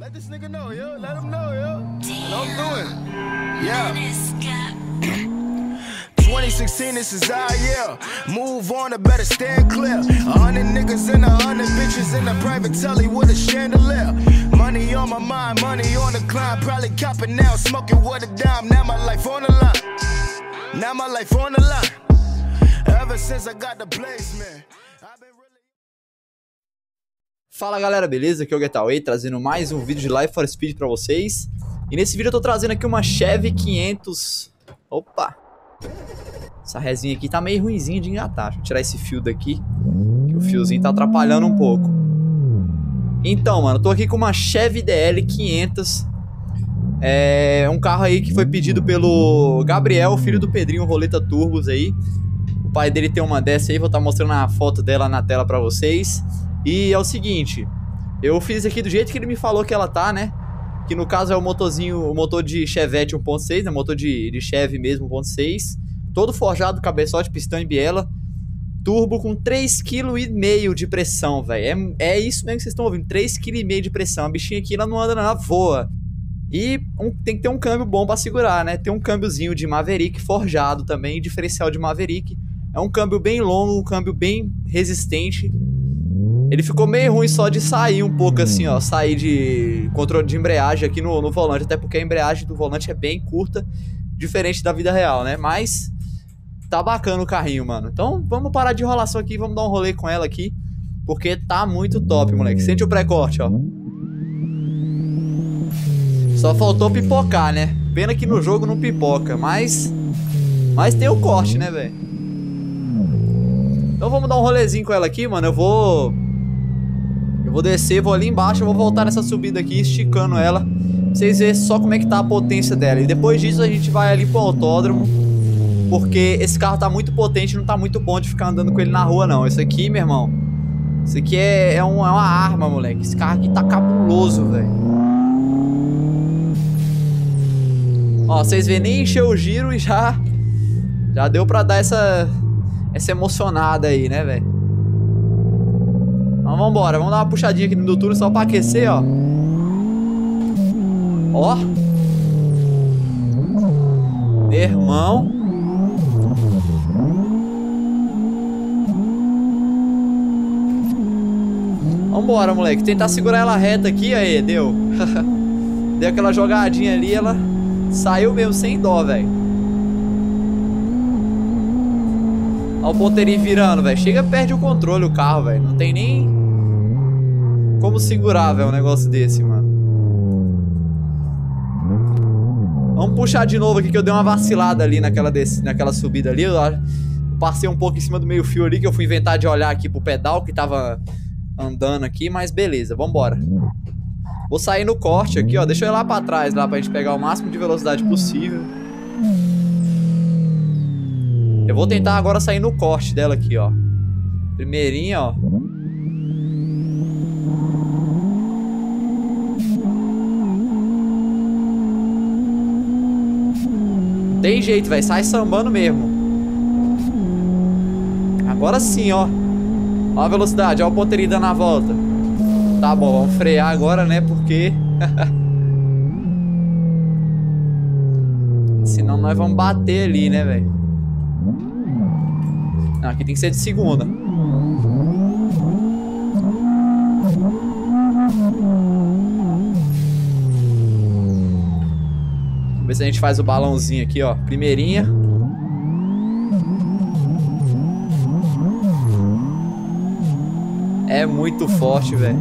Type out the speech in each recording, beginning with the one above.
Let this nigga know, yo. Let him know, yo. And I'm doing. Yeah. 2016, this is our year. Move on, I better stand clear. A hundred niggas and a hundred bitches in a private telly with a chandelier. Money on my mind, money on the climb. Probably copping now, smoking with a dime. Now my life on the line. Now my life on the line. Ever since I got the place, Fala galera, beleza? Aqui é o Getaway trazendo mais um vídeo de Life for Speed pra vocês. E nesse vídeo eu tô trazendo aqui uma Chevy 500. Opa! Essa resinha aqui tá meio ruimzinha de engatar. Deixa eu tirar esse fio daqui, que o fiozinho tá atrapalhando um pouco. Então, mano, tô aqui com uma Chevy DL 500. É um carro aí que foi pedido pelo Gabriel, filho do Pedrinho Roleta Turbos aí. O pai dele tem uma dessa aí, vou estar tá mostrando a foto dela na tela pra vocês. E é o seguinte, eu fiz aqui do jeito que ele me falou que ela tá, né? Que no caso é o motorzinho, o motor de Chevette 1.6, né? Motor de, de Chevy mesmo 1.6. Todo forjado, cabeçote, pistão e biela. Turbo com 3,5 kg de pressão, velho. É, é isso mesmo que vocês estão ouvindo, 3,5 kg de pressão. A bichinha aqui, ela não anda não, ela voa. E um, tem que ter um câmbio bom para segurar, né? Tem um câmbiozinho de Maverick forjado também, diferencial de Maverick. É um câmbio bem longo, um câmbio bem resistente. Ele ficou meio ruim só de sair um pouco assim, ó. Sair de controle de embreagem aqui no, no volante, até porque a embreagem do volante é bem curta, diferente da vida real, né? Mas tá bacana o carrinho, mano. Então vamos parar de enrolação aqui, vamos dar um rolê com ela aqui, porque tá muito top, moleque. Sente o pré-corte, ó. Só faltou pipocar, né? Pena que no jogo não pipoca, mas... Mas tem o corte, né, velho? Então vamos dar um rolezinho com ela aqui, mano. Eu vou... Eu vou descer, vou ali embaixo, vou voltar nessa subida aqui, esticando ela. Pra vocês verem só como é que tá a potência dela. E depois disso a gente vai ali pro autódromo. Porque esse carro tá muito potente, não tá muito bom de ficar andando com ele na rua, não. Isso aqui, meu irmão... Isso aqui é, é, um, é uma arma, moleque. Esse carro aqui tá cabuloso, velho. Ó, vocês vêem, nem encheu o giro e já... Já deu pra dar essa... Essa emocionada aí, né, velho? Então vambora, vamos dar uma puxadinha aqui no turno só pra aquecer, ó. Ó. Irmão. Vambora, moleque. Tentar segurar ela reta aqui, aí, deu. deu aquela jogadinha ali, ela saiu mesmo sem dó, velho. Olha o ponteirinho virando, velho. Chega, perde o controle o carro, velho. Não tem nem como segurar, velho, um negócio desse, mano. Vamos puxar de novo aqui que eu dei uma vacilada ali naquela, desse, naquela subida ali. Eu passei um pouco em cima do meio fio ali que eu fui inventar de olhar aqui pro pedal que tava andando aqui, mas beleza, vambora. Vou sair no corte aqui, ó. Deixa eu ir lá pra trás, lá pra gente pegar o máximo de velocidade possível. Eu vou tentar agora sair no corte dela aqui, ó. Primeirinha, ó. Tem jeito, velho. Sai sambando mesmo. Agora sim, ó. Ó a velocidade, ó o ponteirinho dando a volta. Tá bom, vamos frear agora, né? Porque... Senão nós vamos bater ali, né, velho? Não, aqui tem que ser de segunda. Ver se a gente faz o balãozinho aqui, ó. Primeirinha. É muito forte, velho.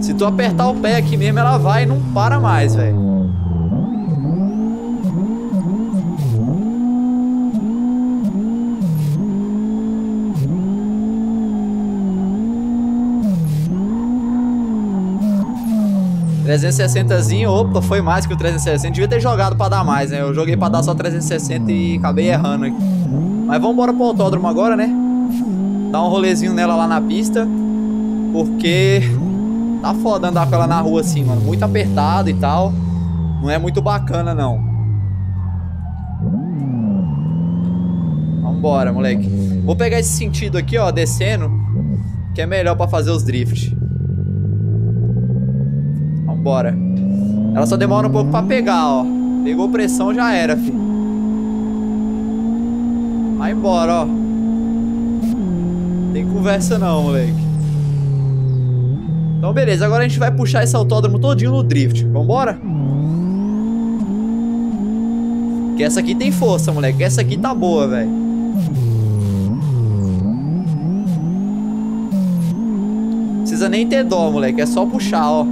Se tu apertar o pé aqui mesmo, ela vai e não para mais, velho. Zinho, opa, foi mais que o 360. Devia ter jogado pra dar mais, né? Eu joguei pra dar só 360 e acabei errando aqui. Mas vamos embora pro autódromo agora, né? Dar um rolezinho nela lá na pista. Porque tá foda andar com ela na rua assim, mano. Muito apertado e tal. Não é muito bacana, não. Vambora, moleque. Vou pegar esse sentido aqui, ó, descendo, que é melhor pra fazer os drift. Vambora. Ela só demora um pouco pra pegar, ó. Pegou pressão, já era, fi. Vai embora, ó. Tem conversa não, moleque. Então, beleza. Agora a gente vai puxar esse autódromo todinho no drift. Vambora? Que essa aqui tem força, moleque. Essa aqui tá boa, velho. Precisa nem ter dó, moleque. É só puxar, ó.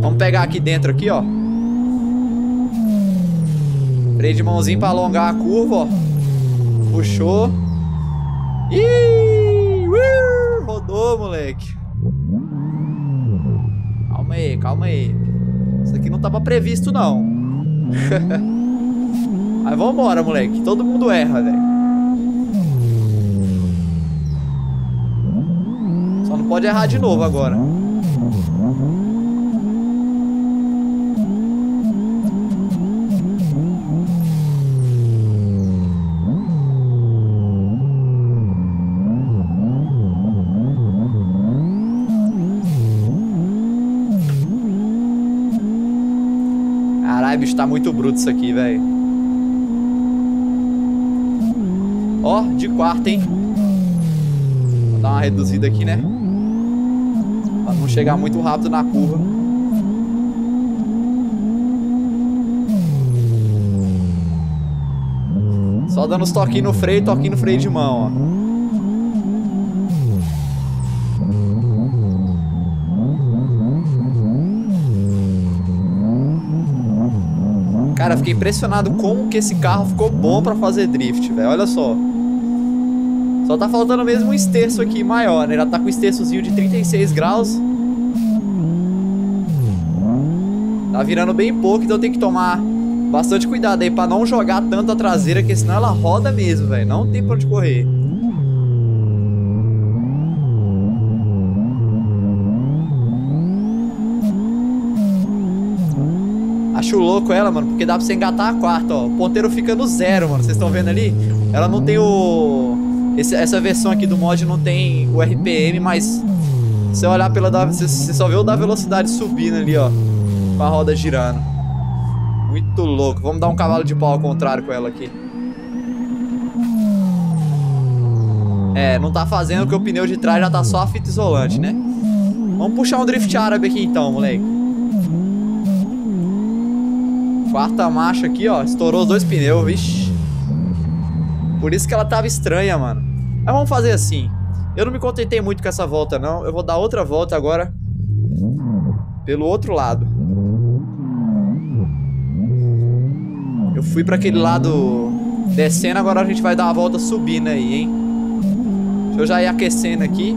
Vamos pegar aqui dentro aqui, ó. Freio de mãozinho pra alongar a curva, ó. Puxou. Ih! Uh, rodou, moleque. Calma aí, calma aí. Isso aqui não tava previsto, não. Mas vambora, moleque. Todo mundo erra, velho. Só não pode errar de novo agora. Muito bruto isso aqui, velho. Ó, de quarta, hein? Vou dar uma reduzida aqui, né? Pra não chegar muito rápido na curva. Só dando os toquinhos no freio, toquinho no freio de mão, ó. Cara, fiquei impressionado como que esse carro ficou bom pra fazer drift, velho. Olha só. Só tá faltando mesmo um esterço aqui maior, né? Ela tá com um esterçozinho de 36 graus. Tá virando bem pouco, então tem que tomar bastante cuidado aí pra não jogar tanto a traseira, porque senão ela roda mesmo, velho. Não tem pra onde correr. Acho louco ela, mano, porque dá pra você engatar a quarta, ó. O ponteiro fica no zero, mano. Vocês estão vendo ali? Ela não tem o... Esse, essa versão aqui do mod não tem o RPM, mas... Se você olhar pela... Você, você só vê o da velocidade subindo ali, ó. Com a roda girando. Muito louco. Vamos dar um cavalo de pau ao contrário com ela aqui. É, não tá fazendo porque o pneu de trás já tá só a fita isolante, né? Vamos puxar um drift árabe aqui então, moleque. Quarta marcha aqui, ó. Estourou os dois pneus, vixi. Por isso que ela tava estranha, mano. Mas vamos fazer assim. Eu não me contentei muito com essa volta, não. Eu vou dar outra volta agora. Pelo outro lado. Eu fui pra aquele lado descendo, agora a gente vai dar uma volta subindo aí, hein? Deixa eu já ir aquecendo aqui.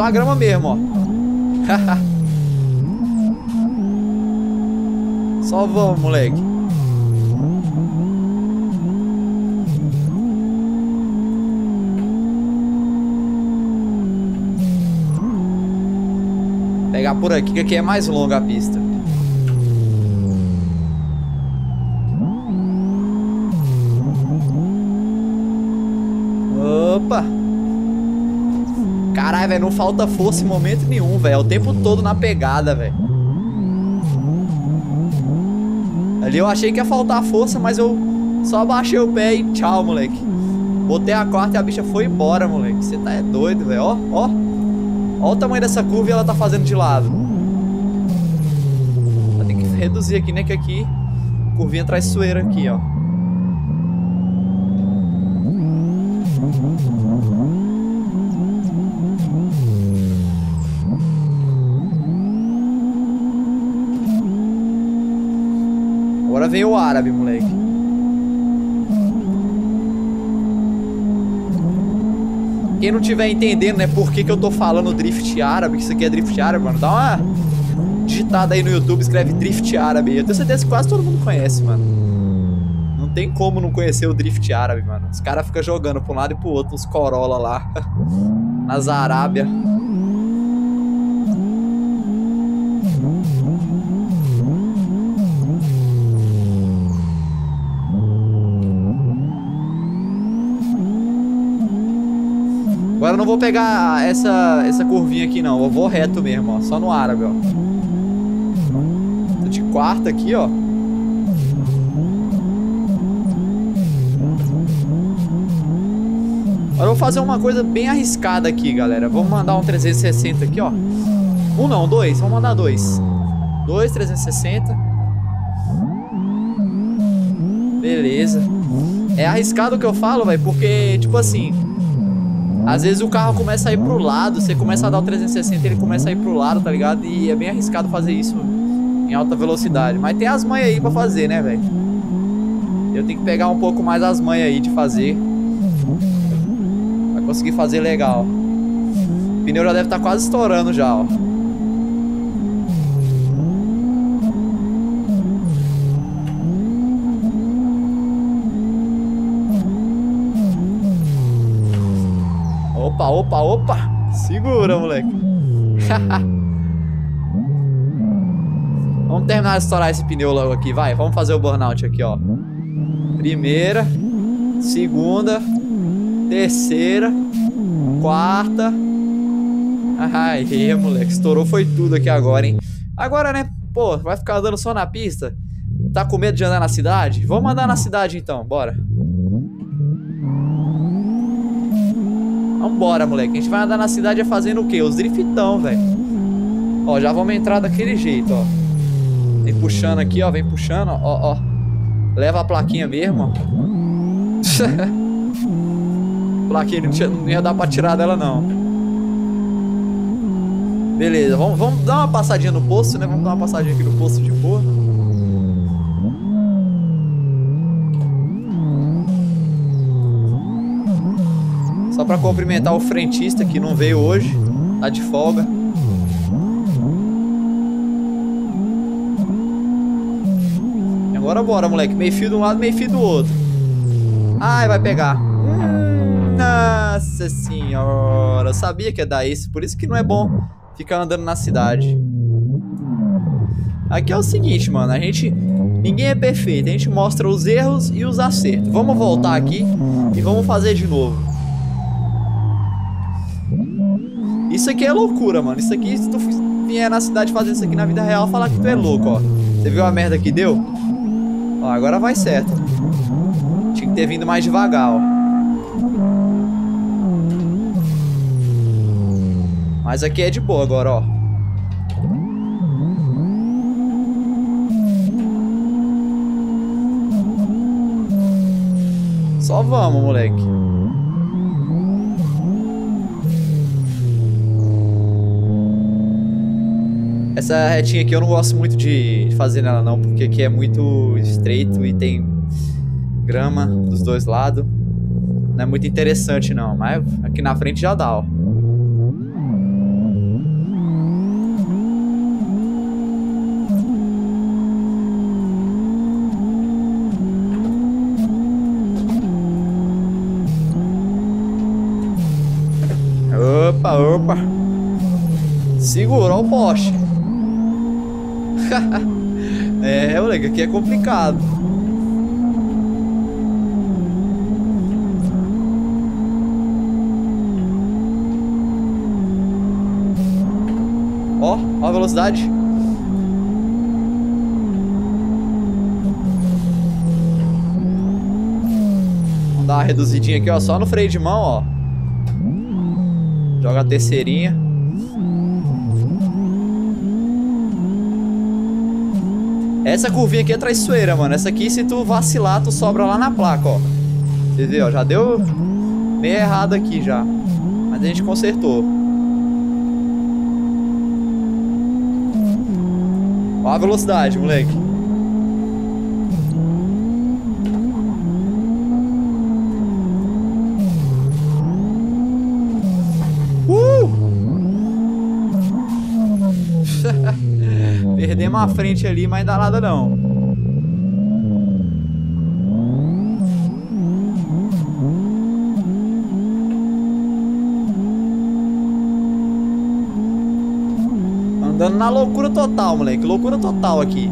Pela grama mesmo, ó. Só vamos, moleque. Pegar por aqui, que aqui é mais longa a pista. Opa! Caralho, velho, não falta força em momento nenhum, velho. É o tempo todo na pegada, velho. Ali eu achei que ia faltar força, mas eu só baixei o pé e tchau, moleque. Botei a quarta e a bicha foi embora, moleque. Você tá é doido, velho. Ó, ó. Ó o tamanho dessa curva e ela tá fazendo de lado. Tem que reduzir aqui, né? Que aqui, curvinha traiçoeira aqui, ó. Vem o árabe, moleque. Quem não tiver entendendo, né, por que, que eu tô falando drift árabe, que isso aqui é drift árabe, mano, dá uma digitada aí no YouTube, escreve Drift Árabe. Eu tenho certeza que quase todo mundo conhece, mano. Não tem como não conhecer o Drift Árabe, mano. Os caras ficam jogando pra um lado e pro outro, uns Corolla lá. Nas Arábia. Vou pegar essa, essa curvinha aqui não, eu vou reto mesmo, ó, só no árabe, ó. Tô de quarta aqui, ó. Agora eu vou fazer uma coisa bem arriscada aqui, galera. Vamos mandar um 360 aqui, ó. Um não, dois, vamos mandar dois. Dois 360. Beleza. É arriscado o que eu falo, velho, porque, tipo assim, às vezes o carro começa a ir pro lado, você começa a dar o 360 ele começa a ir pro lado, tá ligado? E é bem arriscado fazer isso em alta velocidade. Mas tem as manhas aí pra fazer, né, velho? Eu tenho que pegar um pouco mais as manhas aí de fazer. Vai conseguir fazer legal. O pneu já deve estar tá quase estourando já, ó. Opa, opa. Segura, moleque. Vamos terminar de estourar esse pneu logo aqui, vai. Vamos fazer o burnout aqui, ó. Primeira, segunda, terceira, quarta. Ai, moleque, estourou foi tudo aqui agora, hein. Agora, né, pô, vai ficar andando só na pista? Tá com medo de andar na cidade? Vamos andar na cidade então, bora. Vambora, moleque. A gente vai andar na cidade fazendo o quê? Os driftão, velho. Ó, já vamos entrar daquele jeito, ó. Vem puxando aqui, ó. Vem puxando, ó, ó. Leva a plaquinha mesmo, ó. plaquinha não, tinha, não ia dar pra tirar dela, não. Beleza, vamos, vamos dar uma passadinha no posto, né? Vamos dar uma passadinha aqui no posto de boa. Só pra cumprimentar o frentista que não veio hoje. Tá de folga. E agora bora, moleque. Meio fio de um lado, meio fio do outro. Ai, vai pegar. Hum, nossa senhora. Eu sabia que ia dar isso. Por isso que não é bom ficar andando na cidade. Aqui é o seguinte, mano. A gente... Ninguém é perfeito. A gente mostra os erros e os acertos. Vamos voltar aqui e vamos fazer de novo. Isso aqui é loucura, mano. Isso aqui, se tu vier na cidade fazer isso aqui na vida real, falar que tu é louco, ó. Você viu a merda que deu? Ó, agora vai certo. Tinha que ter vindo mais devagar, ó. Mas aqui é de boa agora, ó. Só vamos, moleque. Essa retinha aqui eu não gosto muito de fazer nela não, porque aqui é muito estreito e tem grama dos dois lados. Não é muito interessante não, mas aqui na frente já dá, ó. Opa, opa. Segurou o poste. é, moleque, aqui é complicado. Ó, ó a velocidade. Vamos dar uma reduzidinha aqui, ó, só no freio de mão, ó. Joga a terceirinha. Essa curvinha aqui é traiçoeira, mano. Essa aqui, se tu vacilar, tu sobra lá na placa, ó. Vocês ó. Já deu meio errado aqui já. Mas a gente consertou. Ó a velocidade, moleque. Uh! Perdemos a frente ali, mas dá nada não. Andando na loucura total, moleque. Loucura total aqui.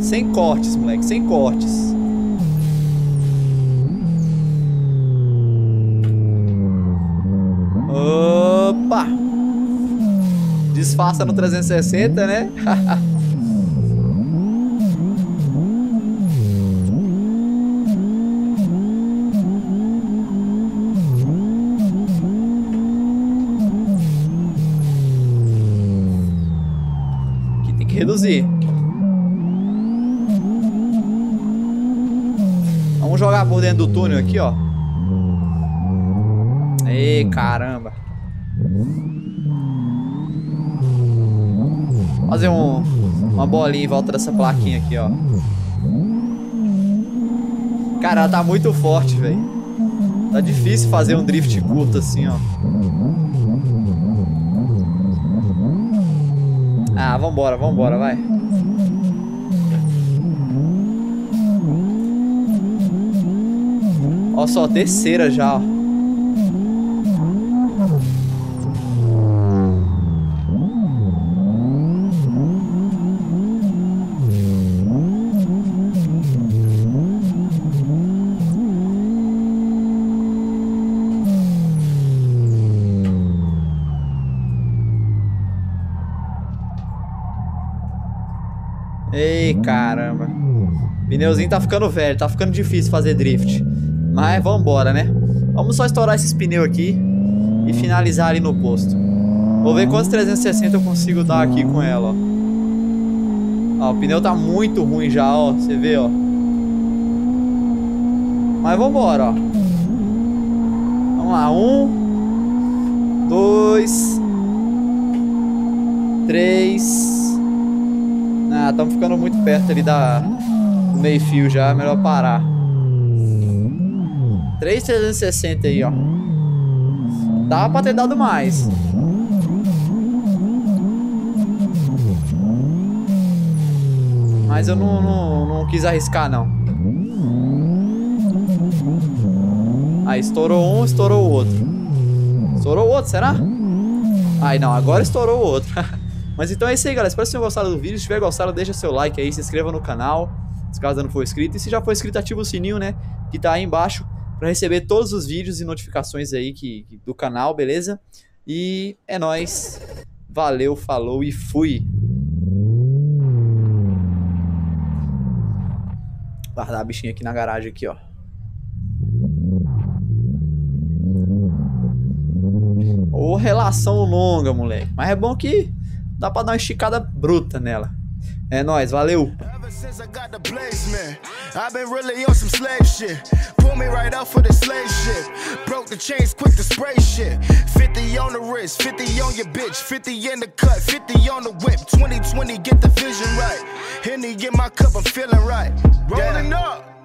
Sem cortes, moleque. Sem cortes. Opa! Disfarça no 360, né? reduzir. Vamos jogar por dentro do túnel aqui, ó. Ei, caramba. Fazer um, uma bolinha em volta dessa plaquinha aqui, ó. Cara, ela tá muito forte, velho. Tá difícil fazer um drift curto assim, ó. Ah, vambora, vambora, vai. Ó só, terceira já, ó. Pneuzinho tá ficando velho, tá ficando difícil fazer drift. Mas vambora, né? Vamos só estourar esses pneus aqui e finalizar ali no posto. Vou ver quantos 360 eu consigo dar aqui com ela, ó. Ó, o pneu tá muito ruim já, ó. Você vê, ó. Mas vambora, ó. Vamos lá. Um. Dois. Três. Ah, estamos ficando muito perto ali da, meio fio já, é melhor parar. 3,360 aí, ó. Dá pra ter dado mais. Mas eu não, não, não quis arriscar, não. Aí, estourou um, estourou o outro. Estourou o outro, será? Ai, não, agora estourou o outro. Mas então é isso aí, galera. Espero que vocês tenham gostado do vídeo. Se tiver gostado, deixa seu like aí, se inscreva no canal, se caso não for inscrito. E se já for inscrito, ativa o sininho, né? Que tá aí embaixo para receber todos os vídeos e notificações aí que, que, do canal, beleza? E é nóis. Valeu, falou e fui. Guardar a bichinha aqui na garagem aqui, ó. Ô, relação longa, moleque. Mas é bom que dá pra dar uma esticada bruta nela. É nóis, valeu! Since I got the man, I've been really on some slave shit. Pull me right out for the slave shit. Broke the chains quick to spray shit. 50 on the wrist, 50 on your bitch, 50 in the cut, 50 on the whip. 2020, get the vision right. Henny in my cup, I'm feeling right. Rolling up.